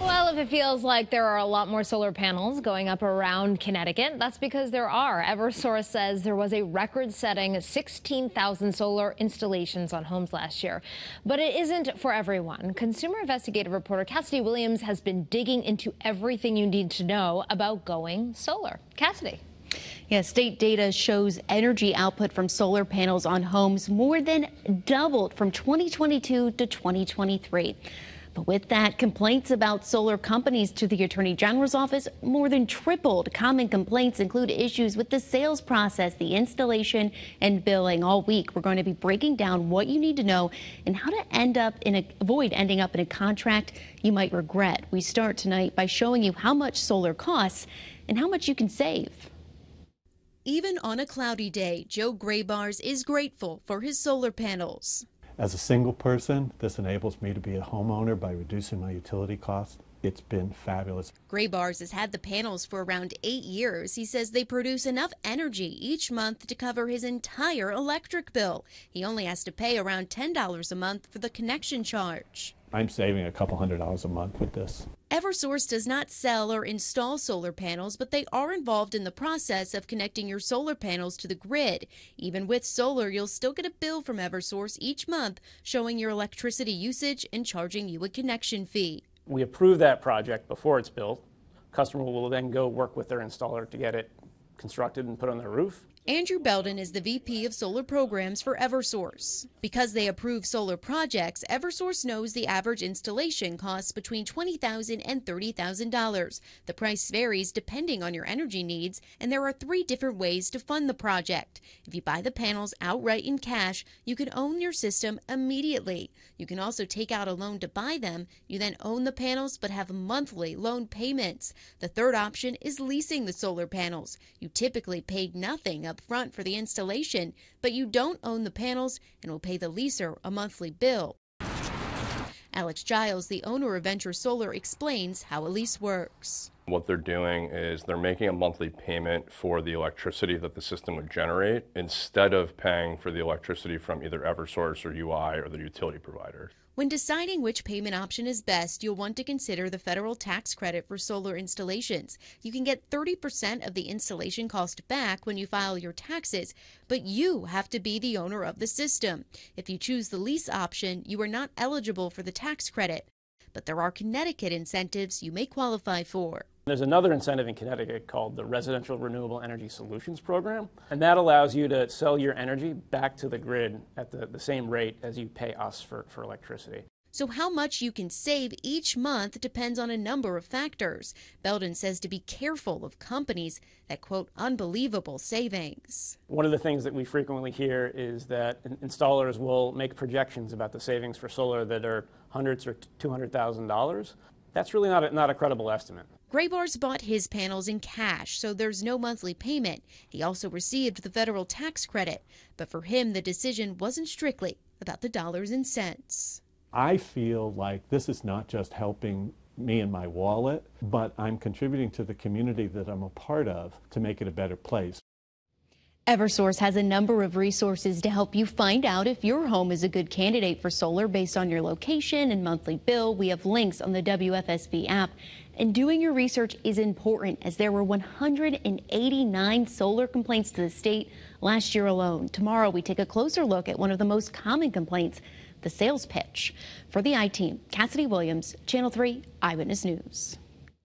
Well, if it feels like there are a lot more solar panels going up around Connecticut, that's because there are. Eversource says there was a record setting 16,000 solar installations on homes last year. But it isn't for everyone. Consumer investigative reporter Cassidy Williams has been digging into everything you need to know about going solar. Cassidy. Yeah, state data shows energy output from solar panels on homes more than doubled from 2022 to 2023. But with that, complaints about solar companies to the Attorney General's office more than tripled. Common complaints include issues with the sales process, the installation, and billing. All week, we're going to be breaking down what you need to know and how to end up in a, avoid ending up in a contract you might regret. We start tonight by showing you how much solar costs and how much you can save. Even on a cloudy day, Joe Graybars is grateful for his solar panels. As a single person, this enables me to be a homeowner by reducing my utility costs. It's been fabulous. Graybars has had the panels for around eight years. He says they produce enough energy each month to cover his entire electric bill. He only has to pay around $10 a month for the connection charge. I'm saving a couple hundred dollars a month with this. Eversource does not sell or install solar panels, but they are involved in the process of connecting your solar panels to the grid. Even with solar, you'll still get a bill from Eversource each month showing your electricity usage and charging you a connection fee. We approve that project before it's built. Customer will then go work with their installer to get it constructed and put on their roof. Andrew Belden is the VP of Solar Programs for Eversource. Because they approve solar projects, Eversource knows the average installation costs between $20,000 and $30,000. The price varies depending on your energy needs, and there are three different ways to fund the project. If you buy the panels outright in cash, you can own your system immediately. You can also take out a loan to buy them. You then own the panels but have monthly loan payments. The third option is leasing the solar panels. You typically pay nothing front for the installation, but you don't own the panels and will pay the leaser a monthly bill. Alex Giles, the owner of Venture Solar, explains how a lease works. What they're doing is they're making a monthly payment for the electricity that the system would generate instead of paying for the electricity from either Eversource or UI or the utility provider. When deciding which payment option is best, you'll want to consider the federal tax credit for solar installations. You can get 30% of the installation cost back when you file your taxes, but you have to be the owner of the system. If you choose the lease option, you are not eligible for the tax credit. But there are Connecticut incentives you may qualify for. There's another incentive in Connecticut called the Residential Renewable Energy Solutions Program, and that allows you to sell your energy back to the grid at the, the same rate as you pay us for, for electricity. So, how much you can save each month depends on a number of factors. Belden says to be careful of companies that quote unbelievable savings. One of the things that we frequently hear is that installers will make projections about the savings for solar that are hundreds or $200,000. That's really not a, not a credible estimate. Graybars bought his panels in cash, so there's no monthly payment. He also received the federal tax credit, but for him, the decision wasn't strictly about the dollars and cents. I feel like this is not just helping me and my wallet, but I'm contributing to the community that I'm a part of to make it a better place. Eversource has a number of resources to help you find out if your home is a good candidate for solar based on your location and monthly bill. We have links on the WFSB app. And doing your research is important as there were 189 solar complaints to the state last year alone. Tomorrow, we take a closer look at one of the most common complaints the sales pitch. For the I team, Cassidy Williams, Channel 3 Eyewitness News.